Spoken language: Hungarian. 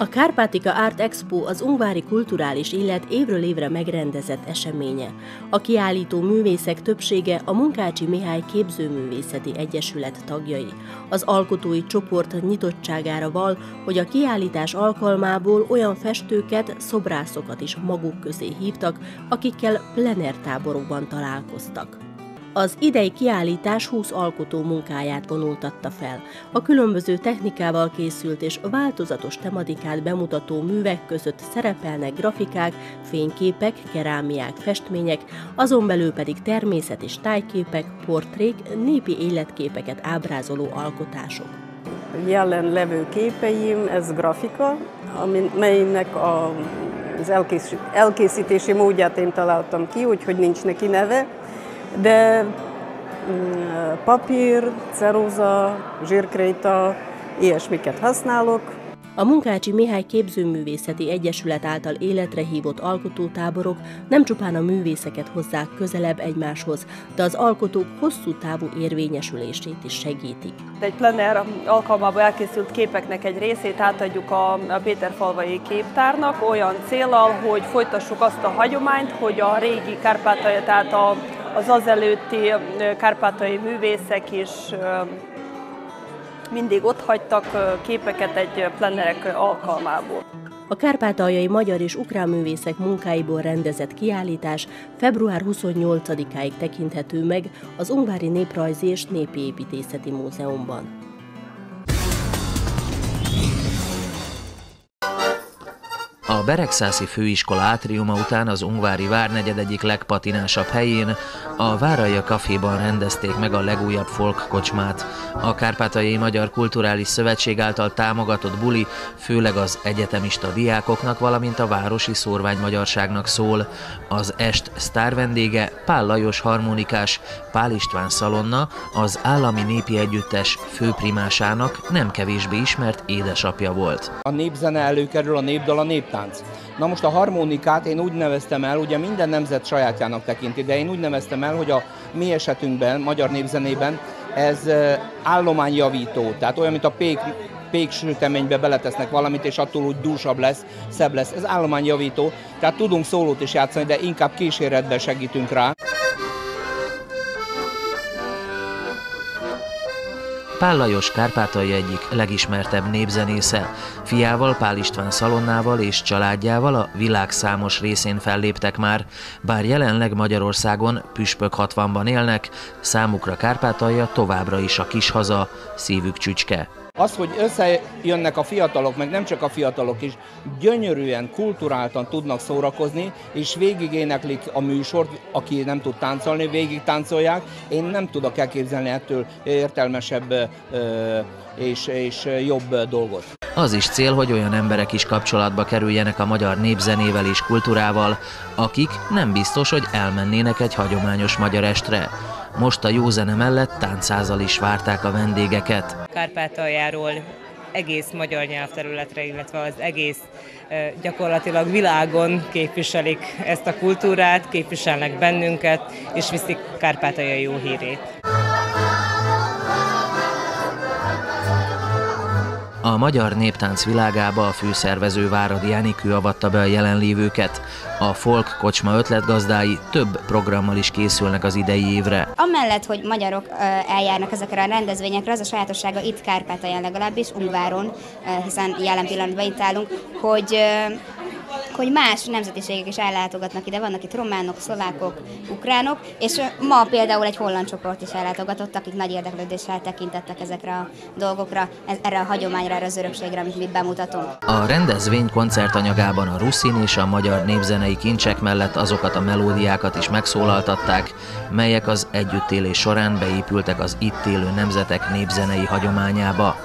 A Kárpátika Art Expo az ungvári kulturális élet évről évre megrendezett eseménye. A kiállító művészek többsége a Munkácsi Mihály Képzőművészeti Egyesület tagjai. Az alkotói csoport nyitottságára val, hogy a kiállítás alkalmából olyan festőket, szobrászokat is maguk közé hívtak, akikkel plenertáborokban találkoztak. Az idei kiállítás 20 alkotó munkáját vonultatta fel. A különböző technikával készült és változatos tematikát bemutató művek között szerepelnek grafikák, fényképek, kerámiák, festmények, azon belül pedig természet és tájképek, portrék, népi életképeket ábrázoló alkotások. Jelenlevő képeim, ez grafika, melynek a az elkészítési módját én találtam ki, úgyhogy nincs neki neve, de mm, papír, ceruza, zsírkréta, ilyesmiket használok. A Munkácsi Mihály Képzőművészeti Egyesület által életre hívott alkotótáborok nem csupán a művészeket hozzák közelebb egymáshoz, de az alkotók hosszú távú érvényesülését is segítik. Egy plener alkalmában elkészült képeknek egy részét átadjuk a Péterfalvai képtárnak olyan célral, hogy folytassuk azt a hagyományt, hogy a régi Kárpátalja, tehát a az azelőtti kárpátai művészek is mindig ott hagytak képeket egy plenerek alkalmából. A kárpátaljai magyar és ukrán művészek munkáiból rendezett kiállítás február 28-áig tekinthető meg az Ungvári Néprajzi és Népi Építészeti Múzeumban. A Beregszászi főiskola átriuma után az Ungvári Várnegyed egyik legpatinásabb helyén, a Váralja kaféban rendezték meg a legújabb folk kocsmát. A Kárpátaljai Magyar Kulturális Szövetség által támogatott buli főleg az egyetemista diákoknak, valamint a városi szórványmagyarságnak szól. Az est sztár vendége Pál Lajos harmonikás, Pál István Szalonna, az Állami Népi Együttes főprimásának nem kevésbé ismert édesapja volt. A népzene előkerül, a népdal, a néptánc. Na most a harmonikát én úgy neveztem el, ugye minden nemzet sajátjának tekinti, de én úgy neveztem el, hogy a mi esetünkben, magyar népzenében ez állományjavító, tehát olyan, mint a pék, péksüteménybe beletesznek valamit, és attól úgy dúsabb lesz, szebb lesz. Ez állományjavító, tehát tudunk szólót is játszani, de inkább kíséretben segítünk rá. Pál Lajos Kárpátalja egyik legismertebb népzenésze. Fiával, Pál István Szalonnával és családjával a világ számos részén felléptek már, bár jelenleg Magyarországon püspök 60-ban élnek, számukra Kárpátalja továbbra is a kis haza, szívük csücske. Az, hogy összejönnek a fiatalok, meg nem csak a fiatalok is, gyönyörűen, kulturáltan tudnak szórakozni, és végig éneklik a műsort, aki nem tud táncolni, végig táncolják. Én nem tudok elképzelni ettől értelmesebb és, és jobb dolgot. Az is cél, hogy olyan emberek is kapcsolatba kerüljenek a magyar népzenével és kultúrával, akik nem biztos, hogy elmennének egy hagyományos magyar estre. Most a jó zene mellett táncázal is várták a vendégeket. Kárpátaljáról egész magyar nyelvterületre, illetve az egész gyakorlatilag világon képviselik ezt a kultúrát, képviselnek bennünket, és viszik Kárpátalja jó hírét. A magyar néptánc világába a főszervező Váradi Jánikő avatta be a jelenlévőket. A folk kocsma ötletgazdái több programmal is készülnek az idei évre. Amellett, hogy magyarok eljárnak ezekre a rendezvényekre, az a sajátossága itt Kárpátalján legalábbis, Ungváron, hiszen jelen pillanatban itt állunk, hogy hogy más nemzetiségek is ellátogatnak ide, vannak itt románok, szlovákok, ukránok, és ma például egy holland csoport is ellátogatott, akik nagy érdeklődéssel tekintettek ezekre a dolgokra, erre a hagyományra, erre az örökségre, amit mi bemutatunk. A rendezvény koncertanyagában a ruszin és a magyar népzenei kincsek mellett azokat a melódiákat is megszólaltatták, melyek az együttélés során beépültek az itt élő nemzetek népzenei hagyományába.